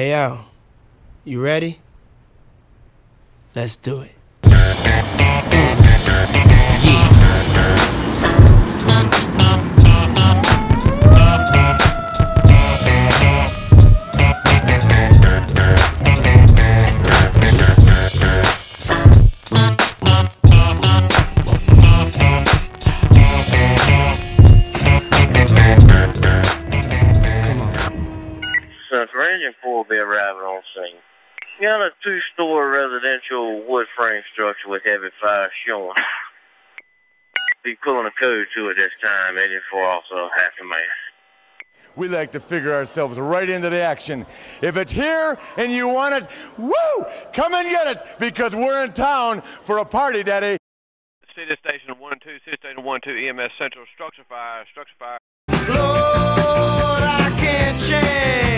Hey, Al, you ready? Let's do it. Since Ranging Corps will be arriving on scene. Got a two-story residential wood frame structure with heavy fire showing. Be pulling a code to it this time, heading for also half a man. We like to figure ourselves right into the action. If it's here and you want it, woo! Come and get it because we're in town for a party, Daddy. City Station 1 and 2, City Station 1 2, EMS Central, structure fire, structure fire. Lord, I can't change.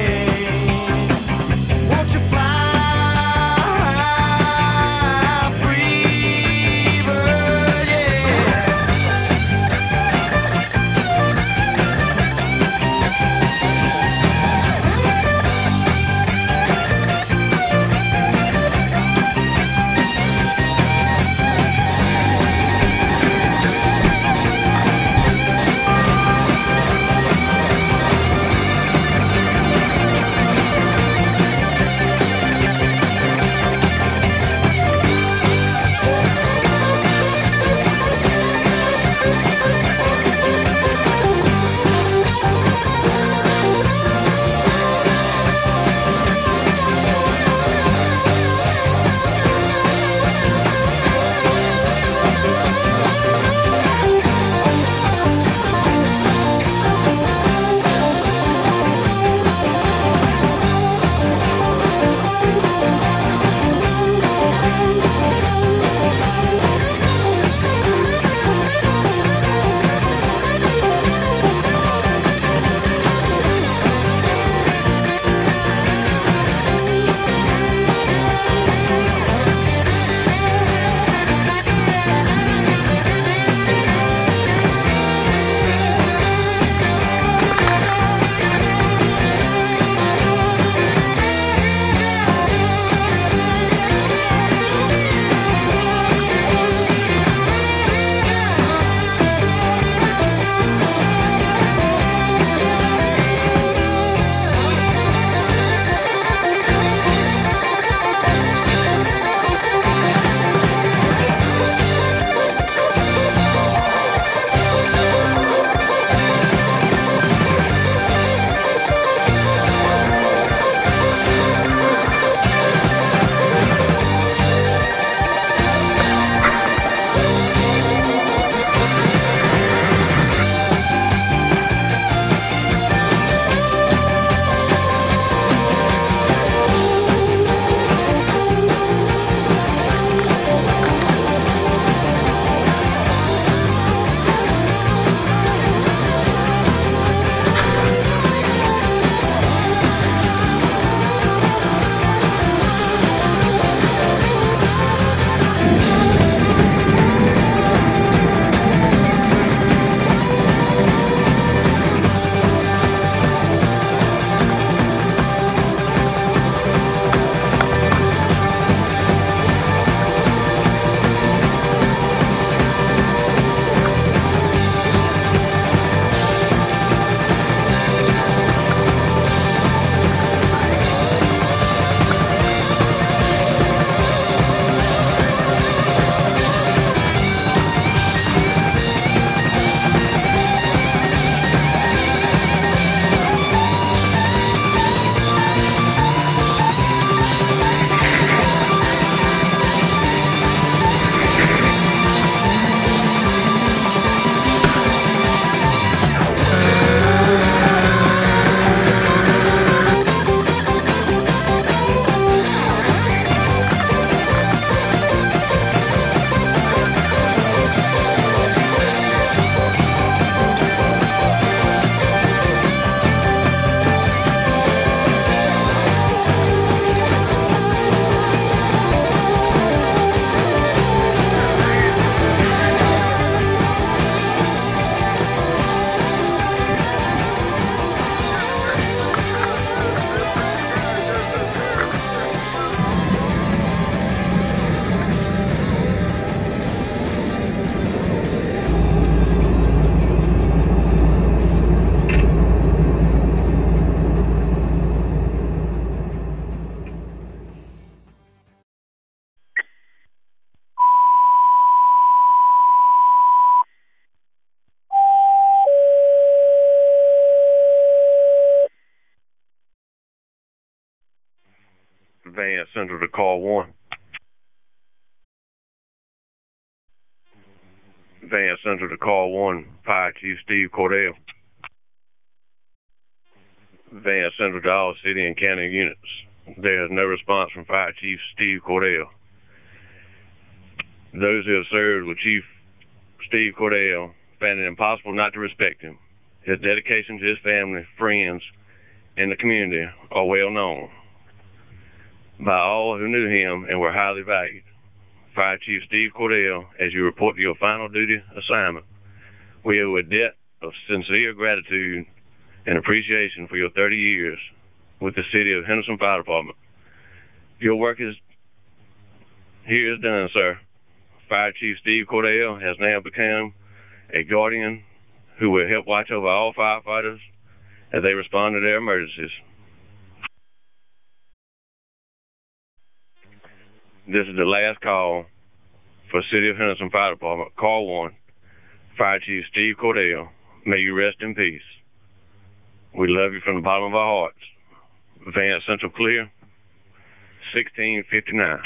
Fire Chief Steve Cordell. Van Central to all city and county units. There is no response from Fire Chief Steve Cordell. Those who have served with Chief Steve Cordell found it impossible not to respect him. His dedication to his family, friends, and the community are well known by all who knew him and were highly valued. Fire Chief Steve Cordell, as you report to your final duty assignment, we owe a debt of sincere gratitude and appreciation for your 30 years with the City of Henderson Fire Department. Your work is here is done, sir. Fire Chief Steve Cordell has now become a guardian who will help watch over all firefighters as they respond to their emergencies. This is the last call for City of Henderson Fire Department. Call one. Fire Chief Steve Cordell. May you rest in peace. We love you from the bottom of our hearts. Van Central Clear, 1659.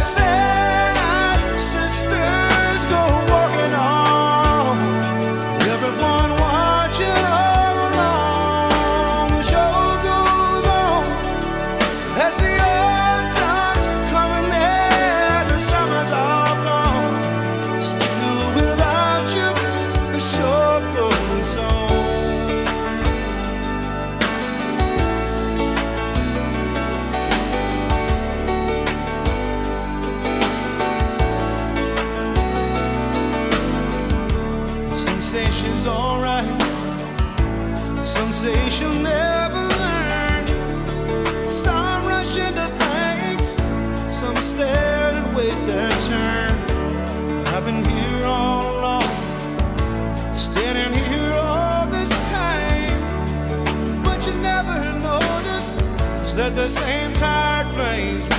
And wait their turn. I've been here all along, standing here all this time. But you never notice is that the same tired flames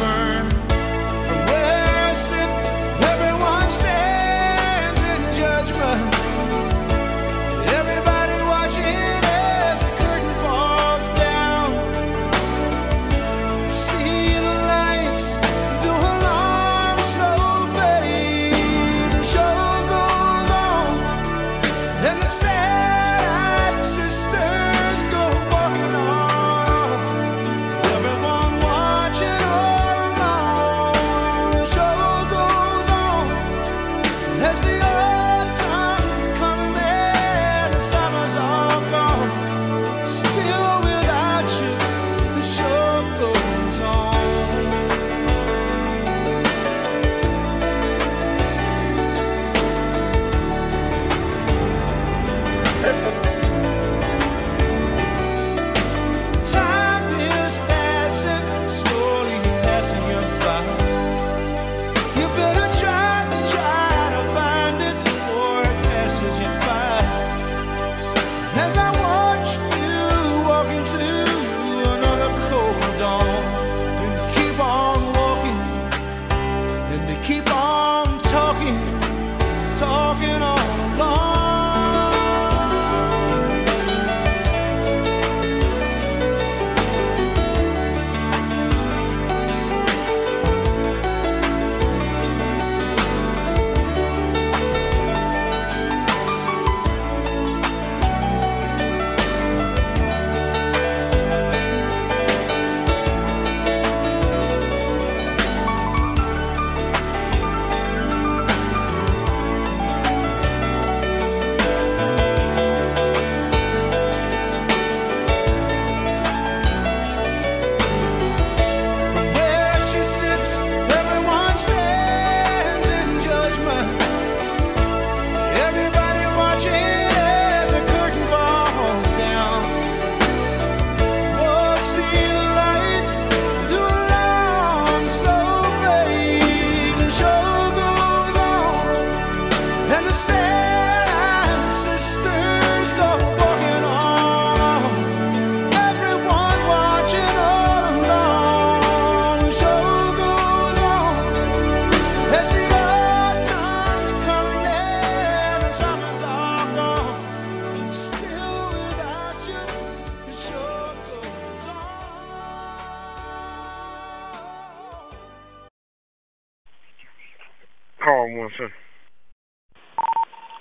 call one second.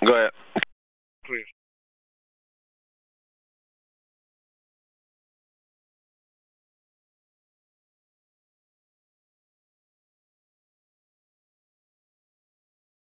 Go ahead. Please.